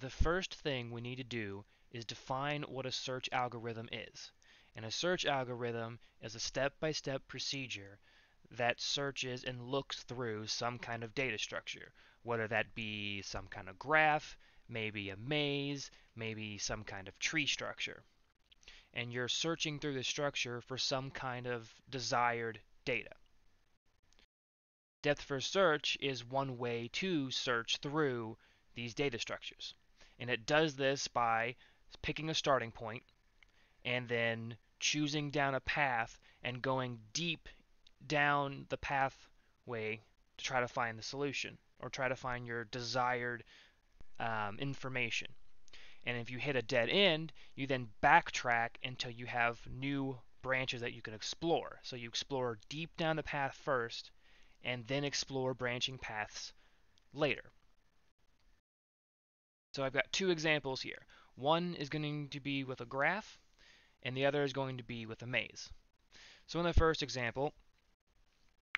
the first thing we need to do is define what a search algorithm is. And a search algorithm is a step-by-step -step procedure that searches and looks through some kind of data structure, whether that be some kind of graph, maybe a maze, maybe some kind of tree structure. And you're searching through the structure for some kind of desired data. Depth first search is one way to search through these data structures. And it does this by picking a starting point and then choosing down a path and going deep down the pathway to try to find the solution or try to find your desired um, information. And if you hit a dead end, you then backtrack until you have new branches that you can explore. So you explore deep down the path first and then explore branching paths later. So I've got two examples here. One is going to be with a graph, and the other is going to be with a maze. So in the first example,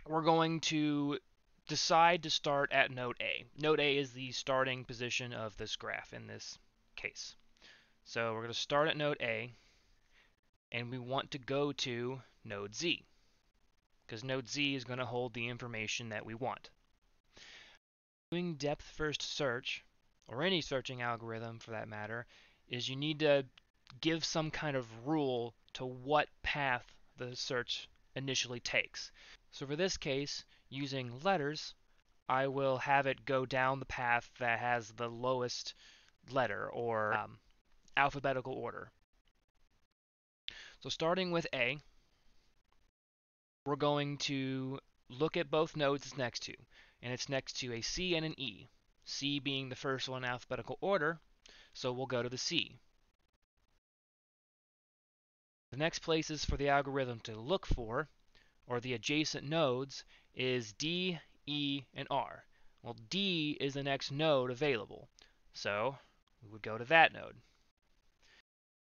we're going to decide to start at node A. Node A is the starting position of this graph in this case. So we're going to start at node A, and we want to go to node Z, because node Z is going to hold the information that we want. Doing depth first search, or any searching algorithm for that matter, is you need to give some kind of rule to what path the search initially takes. So for this case, using letters, I will have it go down the path that has the lowest letter or um, alphabetical order. So starting with A, we're going to look at both nodes it's next to, and it's next to a C and an E. C being the first one in alphabetical order, so we'll go to the C. The next places for the algorithm to look for, or the adjacent nodes, is D, E, and R. Well, D is the next node available, so we would go to that node.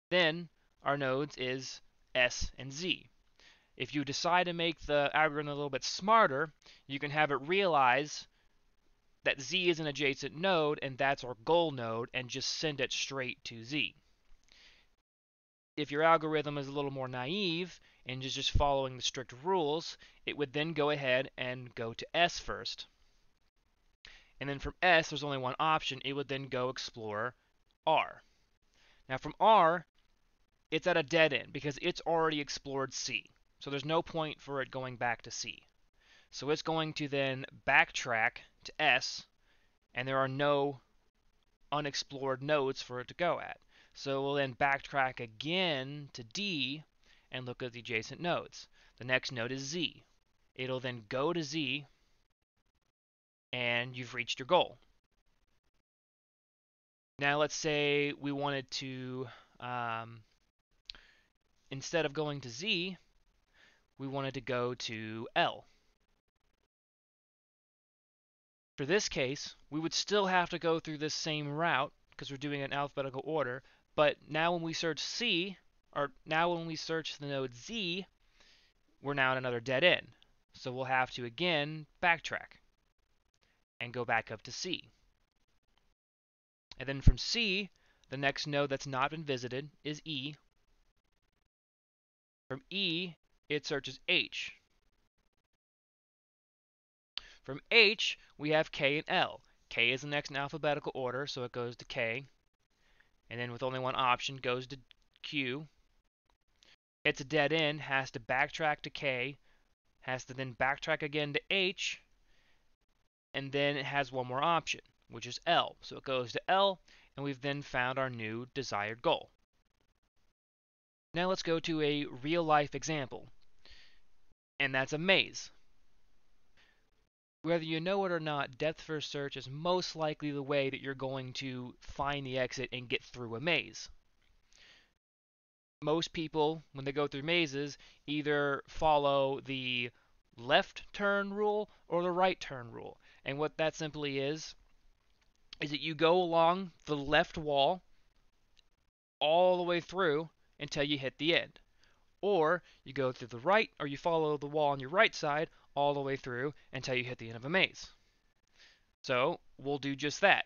Then our nodes is S and Z. If you decide to make the algorithm a little bit smarter, you can have it realize that Z is an adjacent node and that's our goal node and just send it straight to Z. If your algorithm is a little more naive and is just following the strict rules, it would then go ahead and go to S first. And then from S, there's only one option. It would then go explore R. Now from R, it's at a dead end because it's already explored C. So there's no point for it going back to C. So it's going to then backtrack to S, and there are no unexplored nodes for it to go at. So we'll then backtrack again to D and look at the adjacent nodes. The next node is Z. It'll then go to Z, and you've reached your goal. Now let's say we wanted to, um, instead of going to Z, we wanted to go to L. For this case, we would still have to go through this same route because we're doing it in alphabetical order, but now when we search C, or now when we search the node Z, we're now at another dead end. So we'll have to again backtrack and go back up to C. And then from C, the next node that's not been visited is E. From E, it searches H. From H, we have K and L. K is the next in alphabetical order, so it goes to K. And then with only one option, goes to Q. It's a dead end, has to backtrack to K, has to then backtrack again to H, and then it has one more option, which is L. So it goes to L, and we've then found our new desired goal. Now let's go to a real-life example, and that's a maze. Whether you know it or not, depth first search is most likely the way that you're going to find the exit and get through a maze. Most people, when they go through mazes, either follow the left turn rule or the right turn rule. And what that simply is, is that you go along the left wall all the way through until you hit the end. Or you go through the right, or you follow the wall on your right side all the way through until you hit the end of a maze. So we'll do just that.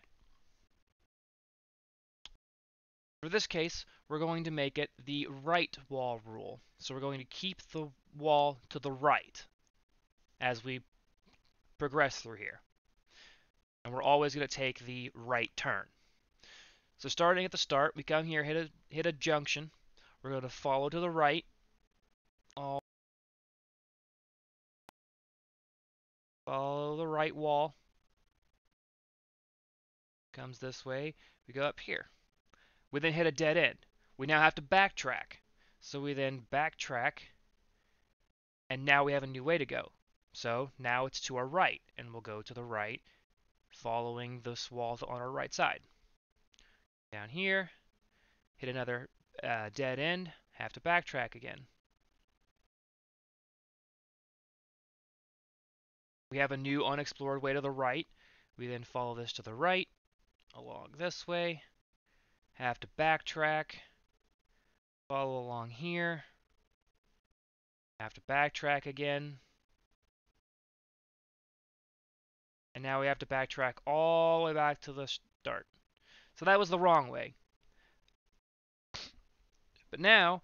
For this case, we're going to make it the right wall rule. So we're going to keep the wall to the right as we progress through here. And we're always going to take the right turn. So starting at the start, we come here, hit a, hit a junction. We're going to follow to the right. Follow the right wall. Comes this way. We go up here. We then hit a dead end. We now have to backtrack. So we then backtrack, and now we have a new way to go. So now it's to our right, and we'll go to the right, following this wall on our right side. Down here, hit another uh, dead end, have to backtrack again. We have a new unexplored way to the right. We then follow this to the right, along this way, have to backtrack, follow along here, have to backtrack again, and now we have to backtrack all the way back to the start. So that was the wrong way. But now,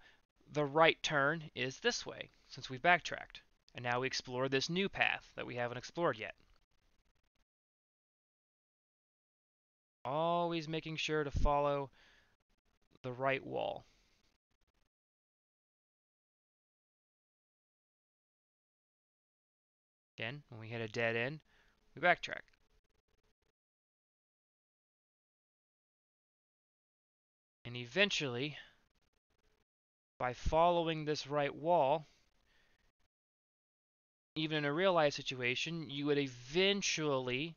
the right turn is this way, since we've backtracked. And now we explore this new path that we haven't explored yet. Always making sure to follow the right wall. Again, when we hit a dead end, we backtrack. And eventually, by following this right wall, even in a real life situation, you would eventually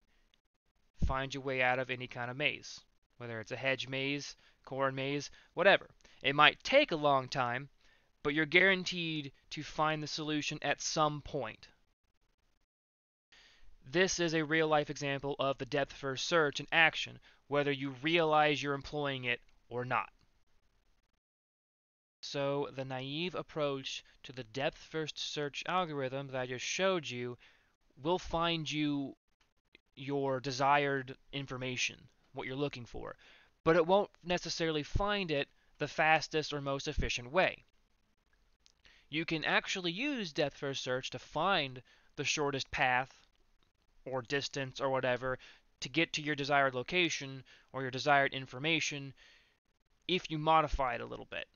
find your way out of any kind of maze, whether it's a hedge maze, corn maze, whatever. It might take a long time, but you're guaranteed to find the solution at some point. This is a real life example of the depth first search in action, whether you realize you're employing it or not. So the naive approach to the depth first search algorithm that I just showed you will find you your desired information, what you're looking for, but it won't necessarily find it the fastest or most efficient way. You can actually use depth first search to find the shortest path or distance or whatever to get to your desired location or your desired information if you modify it a little bit.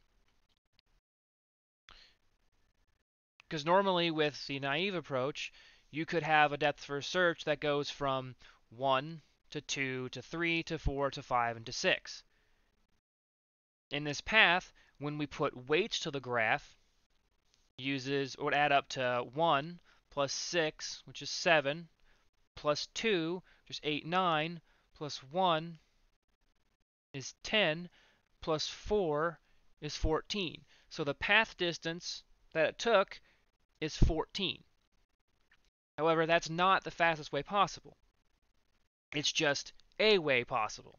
Because normally with the naive approach, you could have a depth first search that goes from 1 to 2 to 3 to 4 to 5 and to 6. In this path, when we put weights to the graph, uses would add up to 1 plus 6, which is 7, plus 2, which is 8, 9, plus 1 is 10, plus 4 is 14. So the path distance that it took is 14. However, that's not the fastest way possible. It's just a way possible.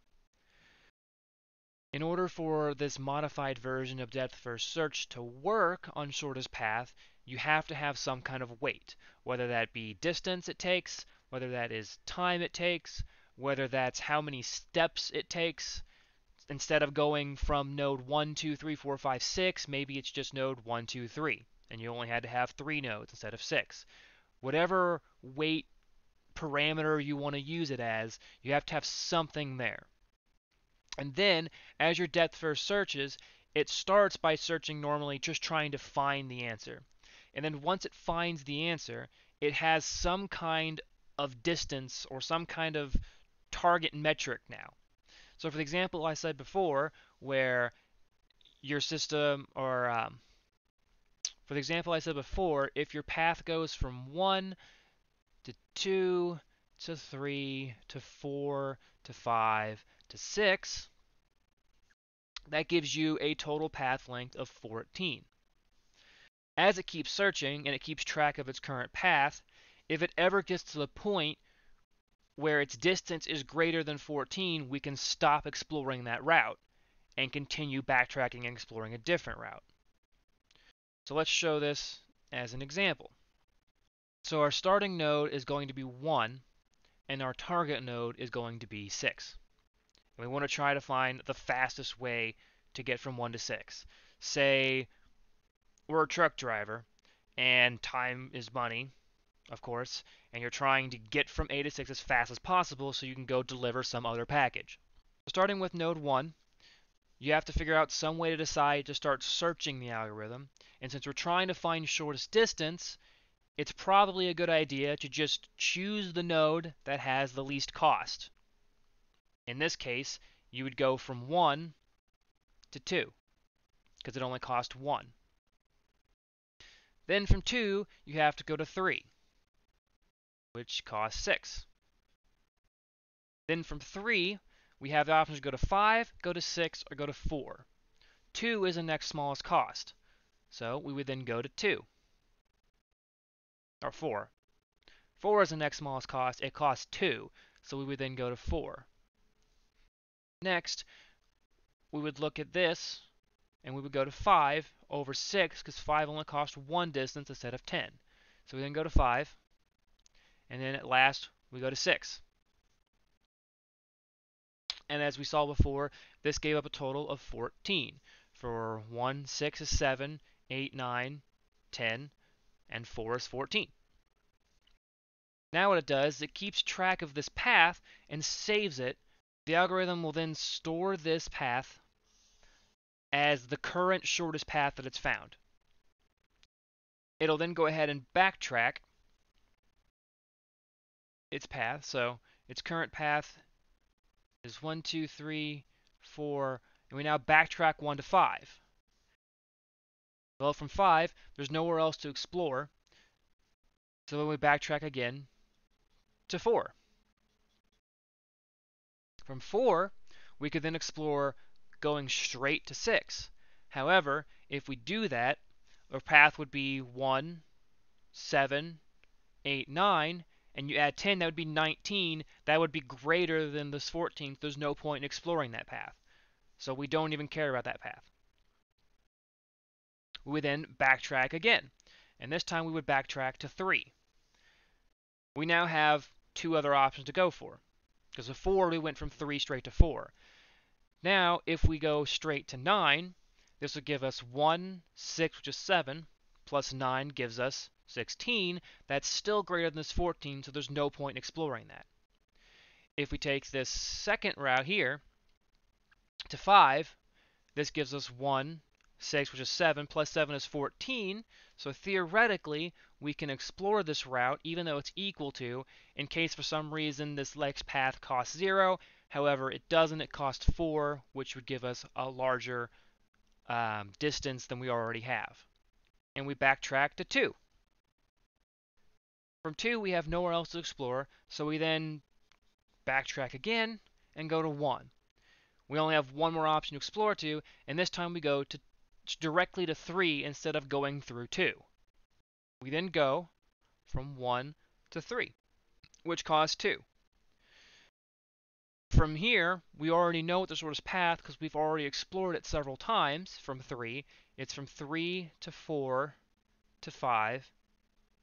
In order for this modified version of depth first search to work on shortest path, you have to have some kind of weight, whether that be distance it takes, whether that is time it takes, whether that's how many steps it takes. Instead of going from node 1, 2, 3, 4, 5, 6, maybe it's just node 1, 2, 3, and you only had to have three nodes instead of six. Whatever weight parameter you want to use it as, you have to have something there. And then, as your depth first searches, it starts by searching normally just trying to find the answer. And then once it finds the answer, it has some kind of distance or some kind of target metric now. So for the example I said before, where your system, or um, for the example I said before, if your path goes from 1 to 2 to 3 to 4 to 5 to 6, that gives you a total path length of 14. As it keeps searching and it keeps track of its current path, if it ever gets to the point where its distance is greater than 14, we can stop exploring that route and continue backtracking and exploring a different route. So let's show this as an example. So our starting node is going to be 1, and our target node is going to be 6. And we want to try to find the fastest way to get from 1 to 6. Say we're a truck driver and time is money, of course, and you're trying to get from A to 6 as fast as possible so you can go deliver some other package. Starting with node 1, you have to figure out some way to decide to start searching the algorithm. And since we're trying to find shortest distance, it's probably a good idea to just choose the node that has the least cost. In this case, you would go from 1 to 2 because it only cost 1. Then from 2, you have to go to 3, which costs 6. Then from 3, we have the options to go to 5, go to 6, or go to 4. 2 is the next smallest cost, so we would then go to 2, or 4. 4 is the next smallest cost, it costs 2, so we would then go to 4. Next, we would look at this, and we would go to 5 over 6, because 5 only costs 1 distance instead of 10. So we then go to 5, and then at last, we go to 6. And as we saw before, this gave up a total of 14. For 1, 6 is 7, 8, 9, 10, and 4 is 14. Now what it does is it keeps track of this path and saves it. The algorithm will then store this path as the current shortest path that it's found. It'll then go ahead and backtrack its path. So its current path is 1, 2, 3, 4, and we now backtrack 1 to 5. Well, from 5, there's nowhere else to explore, so then we backtrack again to 4. From 4, we could then explore going straight to 6. However, if we do that, our path would be 1, 7, 8, 9, and you add 10, that would be 19. That would be greater than this 14. There's no point in exploring that path. So we don't even care about that path. We would then backtrack again. And this time we would backtrack to 3. We now have two other options to go for. Because before we went from 3 straight to 4. Now, if we go straight to 9, this would give us 1, 6, which is 7, plus 9 gives us 16, that's still greater than this 14, so there's no point in exploring that. If we take this second route here to 5, this gives us 1, 6, which is 7, plus 7 is 14, so theoretically, we can explore this route even though it's equal to, in case for some reason this next path costs 0, however, it doesn't, it costs 4, which would give us a larger um, distance than we already have. And we backtrack to 2. From 2, we have nowhere else to explore, so we then backtrack again and go to 1. We only have one more option to explore to, and this time we go to directly to 3 instead of going through 2. We then go from 1 to 3, which costs 2. From here, we already know what the shortest path because we've already explored it several times from 3. It's from 3 to 4 to 5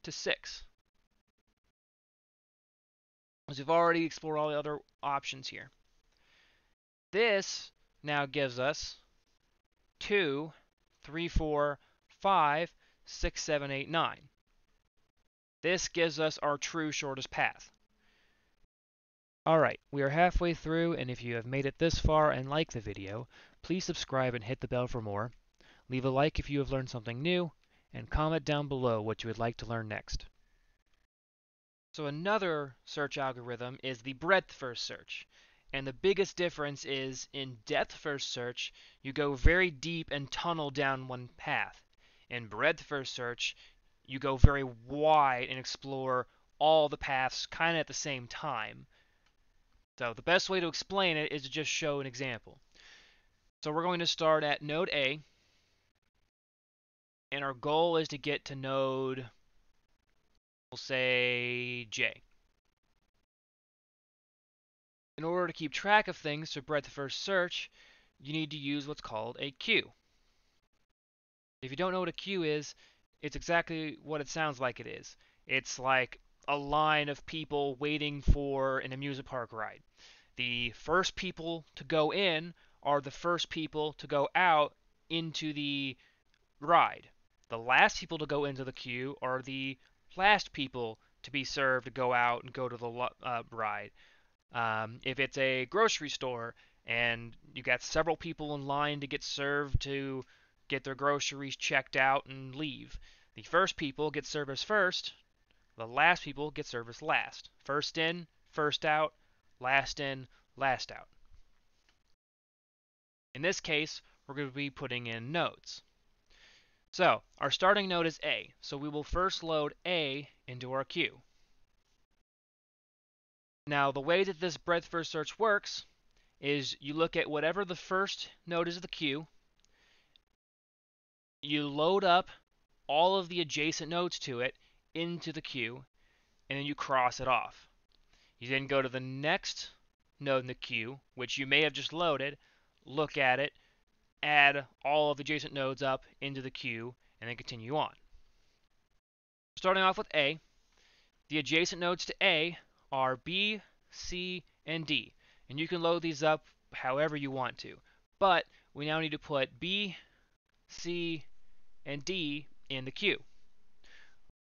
to 6 because we've already explored all the other options here. This now gives us 2, 3, 4, 5, 6, 7, 8, 9. This gives us our true shortest path. Alright, we are halfway through, and if you have made it this far and like the video, please subscribe and hit the bell for more. Leave a like if you have learned something new, and comment down below what you would like to learn next. So another search algorithm is the breadth first search. And the biggest difference is in depth first search, you go very deep and tunnel down one path. In breadth first search, you go very wide and explore all the paths kind of at the same time. So the best way to explain it is to just show an example. So we're going to start at node A, and our goal is to get to node we'll say J. In order to keep track of things for breadth first search, you need to use what's called a queue. If you don't know what a queue is, it's exactly what it sounds like it is. It's like a line of people waiting for an amusement park ride. The first people to go in are the first people to go out into the ride. The last people to go into the queue are the last people to be served to go out and go to the uh, ride. Um, if it's a grocery store and you got several people in line to get served to get their groceries checked out and leave, the first people get service first, the last people get service last. First in, first out, last in, last out. In this case, we're going to be putting in nodes. So, our starting node is A, so we will first load A into our queue. Now, the way that this breadth first search works is you look at whatever the first node is of the queue, you load up all of the adjacent nodes to it into the queue, and then you cross it off. You then go to the next node in the queue, which you may have just loaded, look at it, add all of the adjacent nodes up into the queue, and then continue on. Starting off with A, the adjacent nodes to A are B, C, and D. And you can load these up however you want to. But we now need to put B, C, and D in the queue.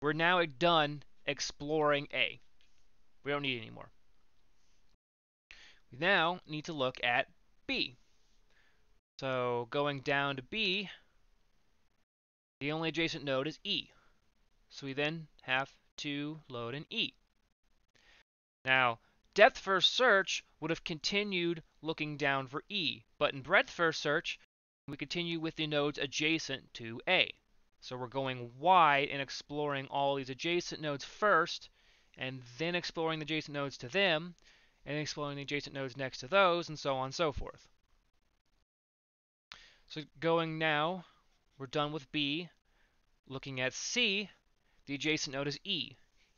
We're now done exploring A. We don't need it anymore. We now need to look at B. So going down to B, the only adjacent node is E. So we then have to load an E. Now, depth first search would have continued looking down for E, but in breadth first search, we continue with the nodes adjacent to A. So we're going wide and exploring all these adjacent nodes first, and then exploring the adjacent nodes to them, and exploring the adjacent nodes next to those, and so on and so forth. So going now, we're done with B. Looking at C, the adjacent node is E.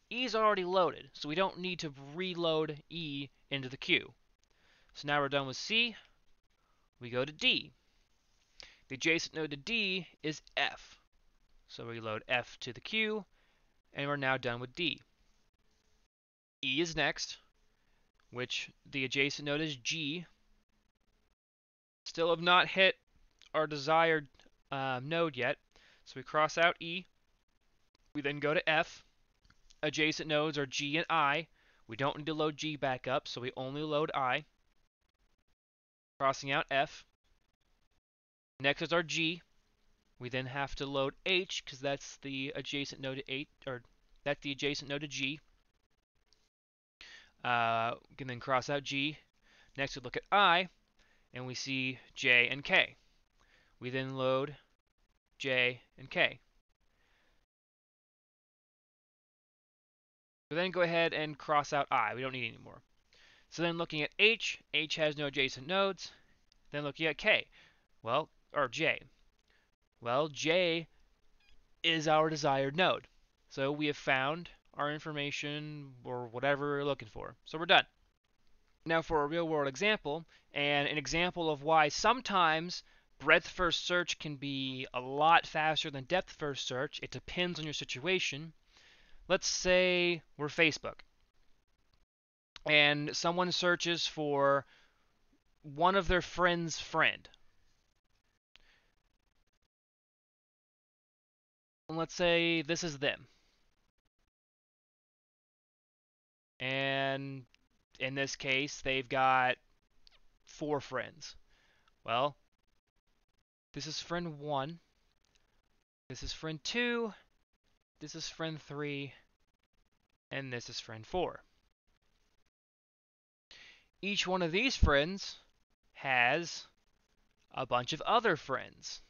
E is already loaded, so we don't need to reload E into the queue. So now we're done with C. We go to D. The adjacent node to D is F. So we load F to the queue, and we're now done with D. E is next, which the adjacent node is G. Still have not hit our desired uh, node yet. So we cross out E. We then go to F. Adjacent nodes are G and I. We don't need to load G back up, so we only load I. Crossing out F. Next is our G. We then have to load H because that's the adjacent node to 8 or that's the adjacent node to G. Uh, we can then cross out G. Next we look at I and we see J and K. We then load J and K. We then go ahead and cross out I. We don't need any more. So then looking at H, H has no adjacent nodes. Then looking at K, well, or J. Well, J is our desired node. So we have found our information or whatever we're looking for. So we're done. Now for a real world example, and an example of why sometimes breadth first search can be a lot faster than depth first search. It depends on your situation. Let's say we're Facebook and someone searches for one of their friend's friend. let's say this is them. And in this case, they've got four friends. Well, this is friend 1. This is friend 2. This is friend 3. And this is friend 4. Each one of these friends has a bunch of other friends.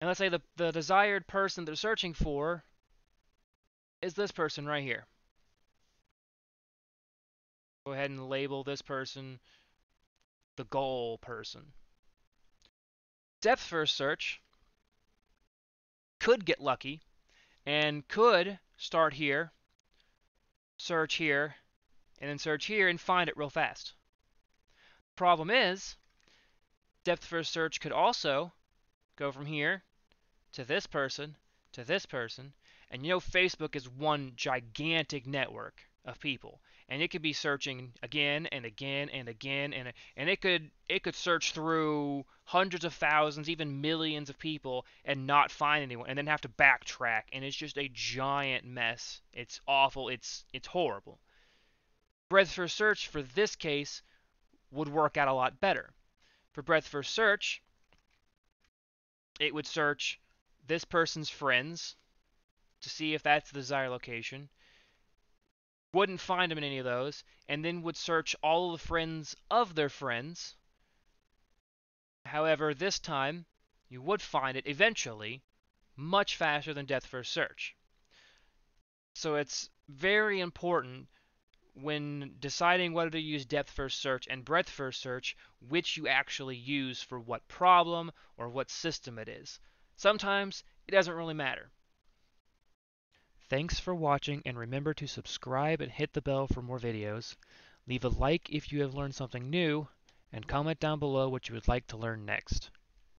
And let's say the, the desired person they're searching for is this person right here. Go ahead and label this person the goal person. Depth first search could get lucky and could start here, search here, and then search here and find it real fast. Problem is, depth first search could also go from here to this person to this person, and you know Facebook is one gigantic network of people. and it could be searching again and again and again and and it could it could search through hundreds of thousands, even millions of people and not find anyone and then have to backtrack and it's just a giant mess. It's awful. It's it's horrible. Breadth first search for this case would work out a lot better. For breadth first search, it would search this person's friends to see if that's the desired location wouldn't find them in any of those, and then would search all the friends of their friends. However, this time you would find it eventually much faster than depth first search. So it's very important when deciding whether to use depth first search and breadth first search, which you actually use for what problem or what system it is. Sometimes it doesn't really matter. Thanks for watching and remember to subscribe and hit the bell for more videos. Leave a like if you have learned something new and comment down below what you would like to learn next.